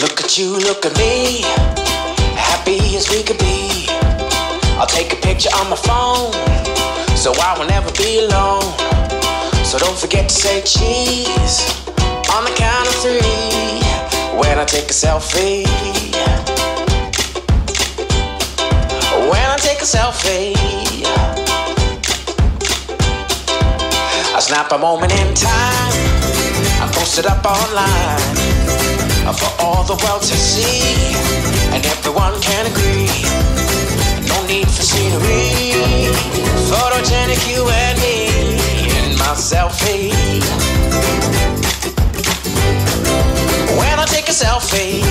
Look at you, look at me, happy as we could be. I'll take a picture on my phone, so I will never be alone. So don't forget to say cheese on the count of three when I take a selfie. When I take a selfie, Snap a moment in time, I post it up online for all the world to see, and everyone can agree. No need for scenery, photogenic you and me in my selfie. When I take a selfie,